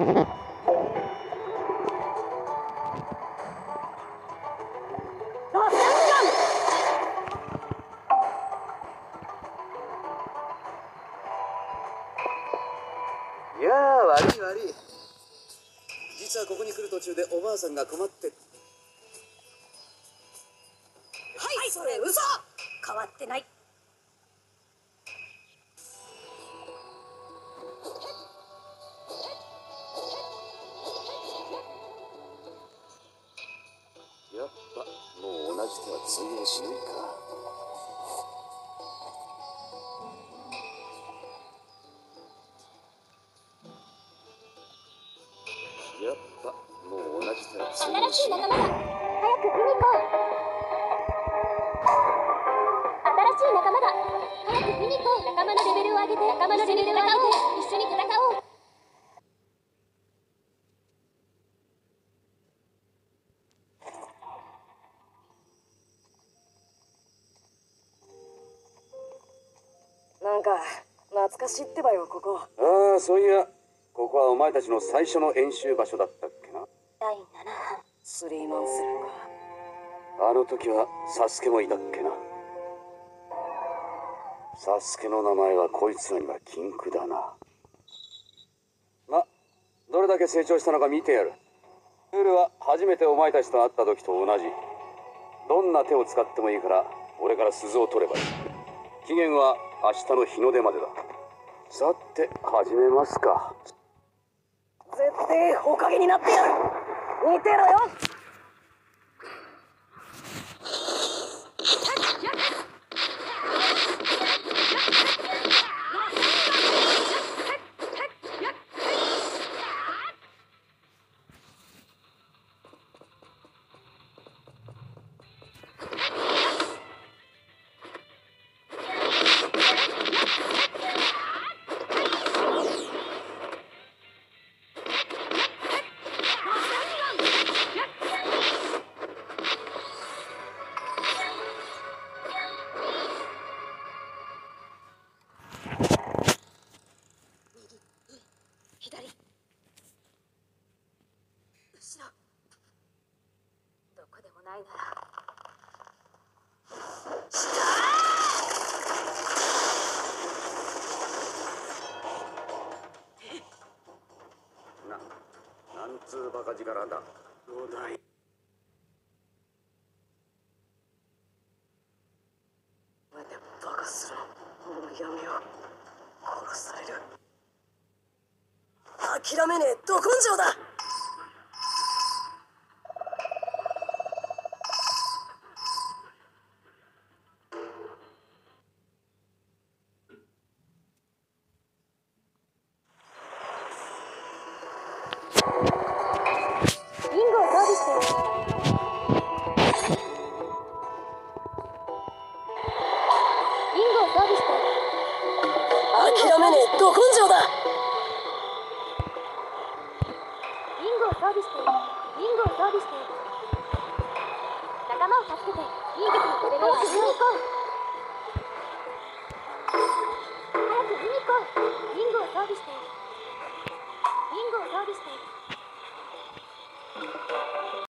はい、それ変わってない。通用しないか。やっぱもう同じ手は通用新しいしない仲間だ早く見に行こう新しい仲間だ早く見に行こう仲間のレベルを上げて仲間のレベルを上げて一緒に戦おう。なんか懐かしいってばよここ。ああそういやここはお前たちの最初の演習場所だったっけな。第7班。スリーマンスルーか。あの時はサスケもいたっけな。サスケの名前はこいつらには禁句だな。まどれだけ成長したのか見てやる。ルールは初めてお前たちと会った時と同じ。どんな手を使ってもいいから俺から鈴を取ればいい期限は明日の日の出までだ。さて始めますか。絶対おかげになってやる。見てろよ。なんつうバカ力だ。どうだいバカするのもうやめよう。殺される。諦めねえ。ど根性だ諦めねえ。ど根性だ。リングを装備してリングを装備して仲間を助けて隕石のレベルを始めに行こう早く見に行こうリングを装備して